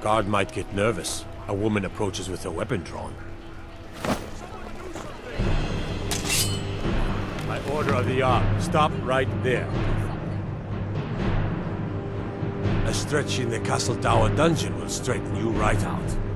Guard might get nervous. A woman approaches with her weapon drawn. By order of the Jarl, stop right there. A stretch in the Castle Dour dungeon will straighten you right out.